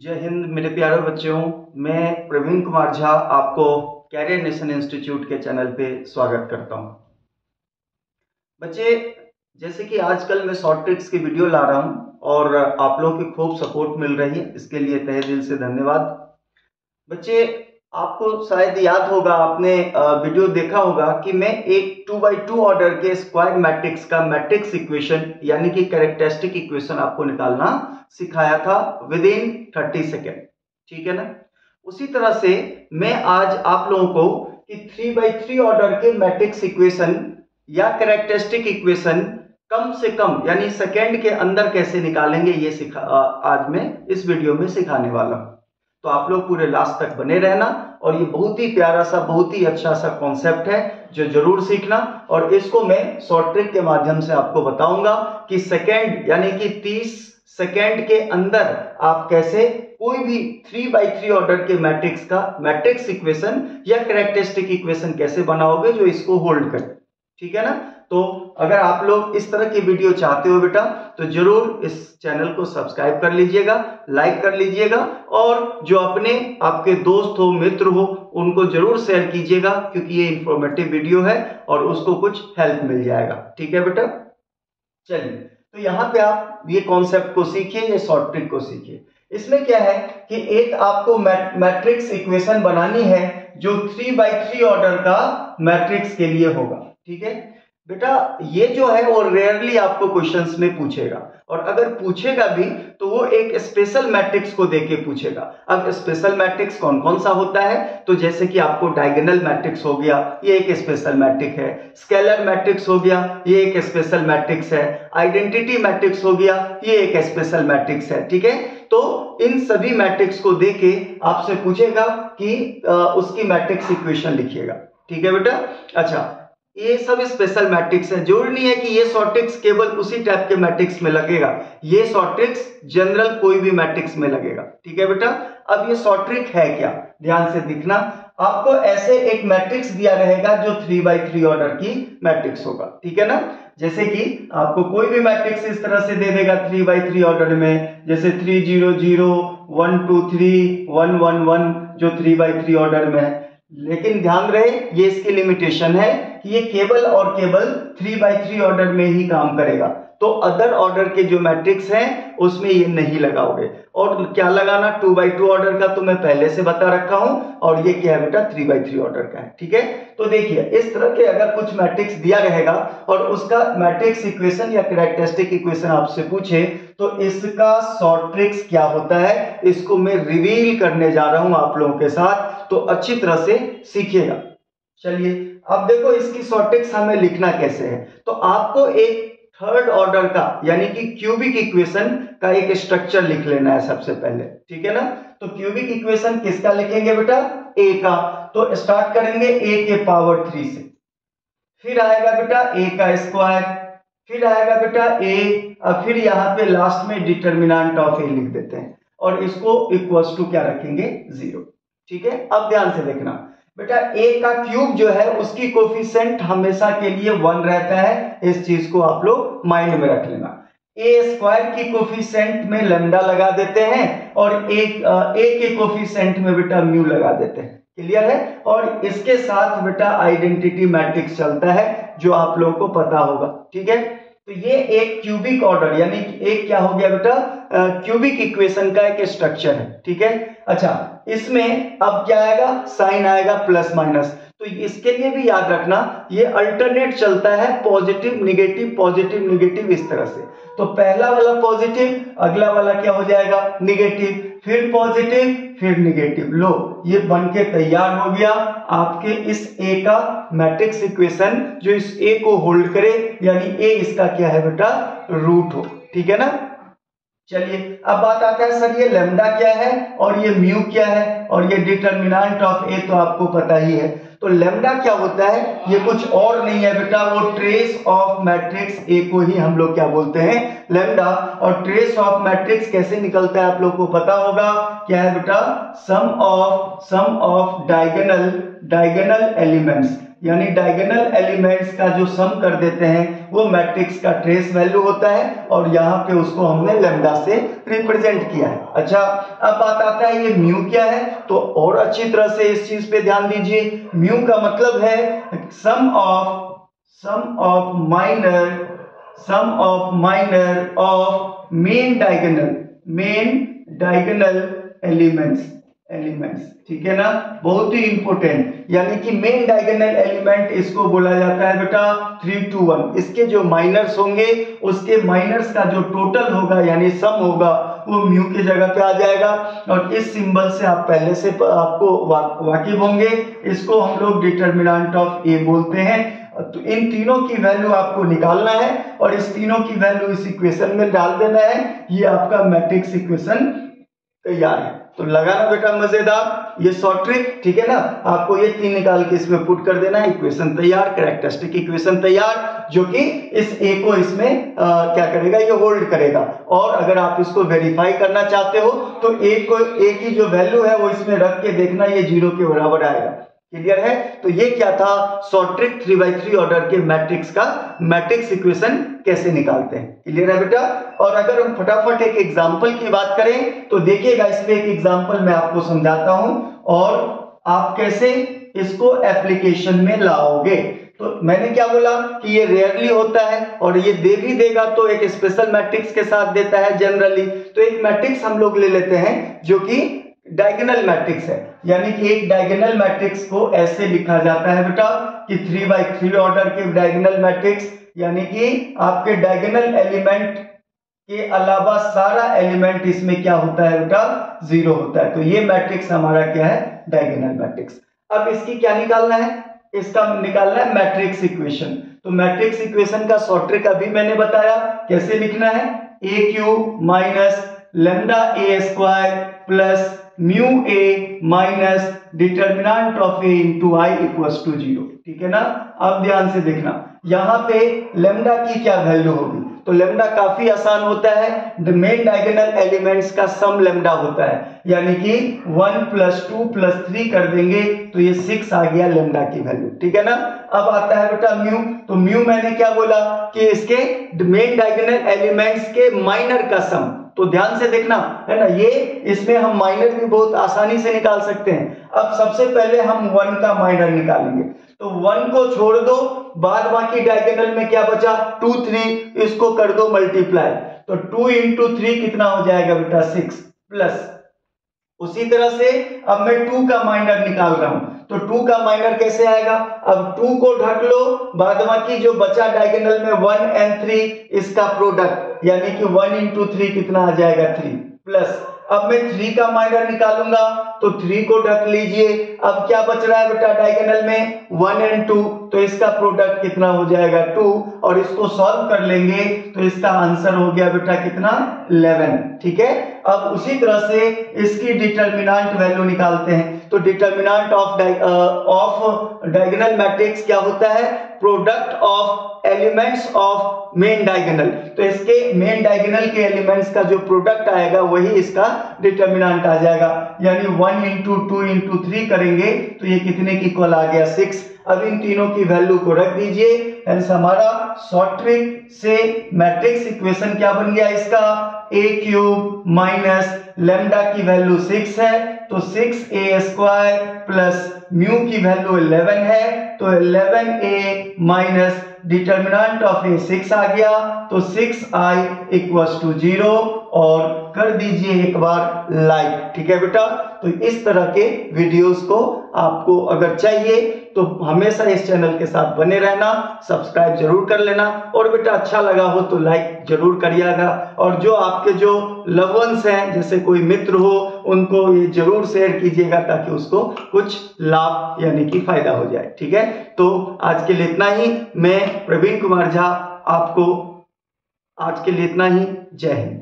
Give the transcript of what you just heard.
जय हिंद, मेरे प्यारे बच्चों, मैं प्रवीण कुमार झा आपको कैरियर नेशन इंस्टीट्यूट के चैनल पे स्वागत करता हूँ। बच्चे, जैसे कि आजकल मैं शॉर्ट ट्रिक्स की वीडियो ला रहा हूँ और आप लोगों की खूब सपोर्ट मिल रही है, इसके लिए तहे दिल से धन्यवाद। बच्चे आपको शायद याद होगा, आपने वीडियो देखा होगा कि मैं एक टू बाई टू ऑर्डर के स्क्वायर मैट्रिक्स का मैट्रिक्स इक्वेशन यानी कि कैरेक्टरिस्टिक इक्वेशन आपको निकालना सिखाया था विद इन थर्टी सेकेंड ठीक है ना? उसी तरह से मैं आज आप लोगों को कि थ्री बाई थ्री ऑर्डर के मैट्रिक्स इक्वेशन या कैरेक्टरिस्टिक इक्वेशन कम से कम, यानी सेकेंड के अंदर कैसे निकालेंगे, ये सिखा आज मैं इस वीडियो में सिखाने वाला हूँ। तो आप लोग पूरे लास्ट तक बने रहना और ये बहुत ही प्यारा सा, बहुत ही अच्छा सा कॉन्सेप्ट है जो ज़रूर सीखना। और इसको मैं शॉर्ट ट्रिक के माध्यम से आपको बताऊँगा कि सेकेंड यानी कि 30 सेकेंड के अंदर आप कैसे कोई भी थ्री बाई थ्री ऑर्डर के मैट्रिक्स का मैट्रिक्स इक्वेशन या करेक्टरिस्टिक इक्वेशन कैसे बनाओगे जो इसको होल्ड करे ठीक है ना? तो अगर आप लोग इस तरह की वीडियो चाहते हो बेटा तो ज़रूर इस चैनल को सब्सक्राइब कर लीजिएगा, लाइक कर लीजिएगा, और जो अपने आपके दोस्त हो, मित्र हो, उनको ज़रूर शेयर कीजिएगा, क्योंकि ये इंफॉर्मेटिव वीडियो है और उसको कुछ हेल्प मिल जाएगा। ठीक है बेटा? चलिए तो यहाँ पे आप ये कॉन्सेप्ट को सीखिए, ये शॉर्ट ट्रिक को सीखिए। इसमें क्या है कि एक आपको मैट्रिक्स इक्वेशन बनानी है, जो थ्री बाई थ्री ऑर्डर का मैट्रिक्स के लिए होगा। ठीक है? बेटा, ये जो है, वो रेयरली आपको क्वेश्चंस में पूछेगा। और अगर पूछेगा भी तो वो एक स्पेशल मैट्रिक्स को देके पूछेगा। अब स्पेशल मैट्रिक्स कौन कौन सा होता है? तो जैसे कि आपको डायगोनल मैट्रिक्स हो गया, ये एक स्पेशल मैट्रिक है। स्केलर मैट्रिक्स हो गया, ये एक स्पेशल मैट्रिक्स है। आइडेंटिटी मैट्रिक्स हो गया, ये एक स्पेशल मैट्रिक्स है। ठीक है? तो इन सभी मैट्रिक्स को देके आपसे पूछेगा कि उसकी मैट्रिक्स इक्वेशन लिखिएगा। ठीक है बेटा? अच्छा ये सब स्पेशल मैट्रिक्स है। ज़रूरी नहीं है कि ये शॉर्ट्रिक्स केवल उसी टाइप के मैट्रिक्स में लगेगा। ये शॉर्ट्रिक्स जनरल कोई भी मैट्रिक्स में लगेगा। ठीक है बेटा? अब ये शॉर्ट्रिक है क्या? ध्यान से दिखना। आपको ऐसे एक मैट्रिक्स दिया रहेगा जो थ्री बाई थ्री ऑर्डर की मैट्रिक्स होगा। ठीक है ना? जैसे कि आपको कोई भी मैट्रिक्स इस तरह से दे देगा थ्री बाई थ्री ऑर्डर में। जैसे three zero zero one two three one one one जो थ्री बाई थ्री ऑर्डर में है। लेकिन ध्यान रहे, ये इसकी लिमिटेशन है। कि ये केवल और केवल थ्री बाई थ्री ऑर्डर में ही काम करेगा। तो अदर ऑर्डर के जो मैट्रिक्स हैं, उसमें ये नहीं लगाओगे। और क्या लगाना? टू बाई टू ऑर्डर का तो मैं पहले से बता रखा हूँ, और ये क्या है बेटा? थ्री बाई थ्री ऑर्डर का है, ठीक है? तो देखिए, इस तरह के अगर कुछ मैट्रिक्स दिया रहेगा, और उसका मैट्रिक्स इक्वेशन या करेक्टरिस्टिक इक्वेशन आपसे पूछे तो इसका शॉर्ट ट्रिक्स क्या होता है? इसको मैं रिवील करने जा रहा हूँ आप लोगों के साथ। तो अच्छी तरह से सीखिएगा। चलिए अब देखो इसकी शॉर्ट ट्रिक्स हमें लिखना कैसे है? तो आपको एक थर्ड ऑर्डर का, यानी कि क्यूबिक इक्वेशन का एक स्ट्रक्चर लिख लेना है सबसे पहले, ठीक है ना? तो क्यूबिक इक्वेशन किसका लिखेंगे बेटा? ए का। तो स्टार्ट करेंगे ए के पावर थ्री से। फिर आएगा बेटा ए का स्क्वायर फिर आएगा बेटा ए और फिर यहाँ पे लास्ट में डिटर्मिनेंट ऑफ़ ए लिख देते हैं। और इसको इक्वल टू क्या रखेंगे? ज़ीरो ठीक है? अब ध्यान से देखना। बेटा ए का क्यूब जो है, उसकी कोफिशिएंट हमेशा के लिए वन रहता है। इस चीज़ को आप लोग माइंड में रख लेना। ए स्क्वायर की कोफिशिएंट में लंडा लगा देते हैं और एक ए के कोफिशिएंट में बेटा म्यू लगा देते हैं। क्लियर है? और इसके साथ बेटा आइडेंटिटी मैट्रिक्स चलता है, जो आप लोगों को पता होगा। ठीक है? तो ये एक क्यूबिक ऑर्डर यानी एक क्या हो गया बेटा? क्यूबिक इक्वेशन का एक स्ट्रक्चर है। ठीक है? अच्छा इसमें अब क्या आएगा? साइन आएगा प्लस माइनस तो इसके लिए भी याद रखना, ये अल्टरनेट चलता है पॉजिटिव निगेटिव पॉजिटिव निगेटिव इस तरह से। तो पहला वाला पॉजिटिव अगला वाला क्या हो जाएगा? निगेटिव फिर पॉजिटिव फिर निगेटिव लो, ये बन के तैयार हो गया आपके इस ए का मैट्रिक्स इक्वेशन जो इस ए को होल्ड करे, यानी ए इसका क्या है बेटा? रूट हो। ठीक है ना? चलिए, अब बात आता है सर, ये लेमडा क्या है और ये म्यू क्या है और ये डिटर्मिनेंट ऑफ़ ए तो आपको पता ही है। तो लेमडा क्या होता है? ये कुछ और नहीं है बेटा, वो ट्रेस ऑफ़ मैट्रिक्स ए को ही हम लोग क्या बोलते हैं? लेमडा और ट्रेस ऑफ़ मैट्रिक्स कैसे निकलता है आप लोग को पता होगा? क्या है बेटा? Sum of sum of diagonal diagonal elements यानी डायगोनल एलिमेंट्स का जो सम कर देते हैं वो मैट्रिक्स का ट्रेस वैल्यू होता है और यहाँ पे उसको हमने लेमडा से रिप्रेजेंट किया है। अच्छा अब बात आता है ये म्यू क्या है? तो और अच्छी तरह से इस चीज़ पे ध्यान दीजिए। म्यू का मतलब है sum of sum of minor sum of minor of main diagonal main diagonal elements elements ठीक है ना? बहुत ही इंपॉर्टेंट यानी कि मेन डायगोनल एलिमेंट इसको बोला जाता है बेटा थ्री टू वन इसके जो माइनर्स होंगे उसके माइनर्स का जो टोटल होगा यानी सम होगा वो म्यू की जगह पे आ जाएगा। और इस सिंबल से आप पहले से आपको वा, वाकिफ होंगे। इसको हम लोग डिटर्मिनेंट ऑफ़ ए बोलते हैं। तो इन तीनों की वैल्यू आपको निकालना है और इस तीनों की वैल्यू इस इक्वेशन में डाल देना है। ये आपका मैट्रिक्स इक्वेशन तैयार है। तो लगाना बेटा मज़ेदार। ये शॉर्ट ट्रिक ठीक है ना? आपको ये तीन निकाल के इसमें पुट कर देना इक्वेशन तैयार करेक्टरिस्टिक इक्वेशन तैयार जो कि इस ए को इसमें आ, क्या करेगा? ये होल्ड करेगा। और अगर आप इसको वेरीफाई करना चाहते हो तो ए को ए की जो वैल्यू है वो इसमें रख के देखना ये ज़ीरो के बराबर आएगा। क्लियर है? तो ये क्या था? Trick three by three order के मैट्रिक्स का मैट्रिक्स इक्वेशन कैसे निकालते हैं? क्लियर है बेटा? और अगर हम फटाफट एक एग्जांपल की बात करें तो देखिएगा इसमें एक एग्जांपल मैं आपको समझाता हूँ। और आप कैसे इसको एप्लीकेशन में लाओगे? तो मैंने क्या बोला कि ये रेयरली होता है और ये दे भी देगा तो एक स्पेशल मैट्रिक्स के साथ देता है जनरली तो एक मैट्रिक्स हम लोग ले लेते हैं जो कि डायगोनल मैट्रिक्स है। यानी कि एक डायगोनल मैट्रिक्स को ऐसे लिखा जाता है बेटा कि थ्री बाई थ्री ऑर्डर के डायगोनल मैट्रिक्स, यानी कि आपके डायगोनल एलिमेंट के अलावा सारा एलिमेंट इसमें क्या होता है बेटा? ज़ीरो होता है। तो ये मैट्रिक्स हमारा क्या है? Diagonal matrix. अब इसकी क्या निकालना है? इसका निकालना है मैट्रिक्स इक्वेशन। तो मैट्रिक्स इक्वेशन का शॉर्ट ट्रिक अभी मैंने बताया। कैसे लिखना है? A cube minus lambda A square plus mu A minus determinant of A into I equal to zero ठीक है ना? अब ध्यान से देखना। यहाँ पे लेमडा की क्या वैल्यू होगी? तो लेमडा काफ़ी आसान होता है। मेन डायगोनल एलिमेंट्स का सम लेमडा होता है। यानी कि one plus two plus three कर देंगे तो ये सिक्स आ गया लेमडा की वैल्यू ठीक है ना? अब आता है बेटा म्यू तो म्यू मैंने क्या बोला? कि इसके मेन डायगोनल एलिमेंट्स के माइनर का सम तो ध्यान से देखना, है ना? ये इसमें हम माइनर भी बहुत आसानी से निकाल सकते हैं। अब सबसे पहले हम वन का माइनर निकालेंगे। तो वन को छोड़ दो, बाद बाकी डायगोनल में क्या बचा? टू थ्री इसको कर दो मल्टीप्लाई तो टू इंटू थ्री कितना हो जाएगा बेटा? सिक्स प्लस उसी तरह से अब मैं टू का माइनर निकाल रहा हूँ। तो टू का माइनर कैसे आएगा? अब टू को ढक लो, बाद बाकी जो बचा डायगोनल में वन एंड थ्री इसका प्रोडक्ट यानी कि वन इंटू थ्री कितना आ जाएगा थ्री प्लस अब मैं थ्री का माइनर निकालूँगा तो थ्री को ढक लीजिए। अब क्या बच रहा है बेटा डायगोनल में? वन एंड टू तो इसका प्रोडक्ट कितना हो जाएगा टू और इसको सॉल्व कर लेंगे तो इसका आंसर हो गया बेटा कितना? इलेवन ठीक है? अब उसी तरह से इसकी डिटर्मिनेंट वैल्यू निकालते हैं। तो determinant of of diagonal matrix क्या होता है? Product of elements of main diagonal तो इसके मेन डायगोनल के एलिमेंट्स का जो प्रोडक्ट आएगा, वही इसका डिटर्मिनेंट आ जाएगा। यानी one into two into three करेंगे तो ये कितने की इक्वल आ गया? सिक्स अब इन तीनों की वैल्यू को रख दीजिए। हमारा शॉर्ट ट्रिक से मैट्रिक्स इक्वेशन क्या बन गया इसका? ए क्यूब माइनस लेमडा की वैल्यू सिक्स है। तो six A square plus mu की वैल्यू इलेवन है तो eleven A minus determinant of A six आ गया तो six I equal to zero और कर दीजिए एक बार लाइक ठीक है बेटा? तो इस तरह के वीडियोस को आपको अगर चाहिए तो हमेशा इस चैनल के साथ बने रहना सब्सक्राइब ज़रूर कर लेना, और बेटा अच्छा लगा हो तो लाइक ज़रूर करिएगा। और जो आपके जो लवंस हैं, जैसे कोई मित्र हो, उनको ये ज़रूर शेयर कीजिएगा ताकि उसको कुछ लाभ यानी कि फ़ायदा हो जाए, ठीक है? तो आज के लिए इतना ही। मैं प्रवीण कुमार झा, आपको आज के लिए इतना ही। जय हिंद।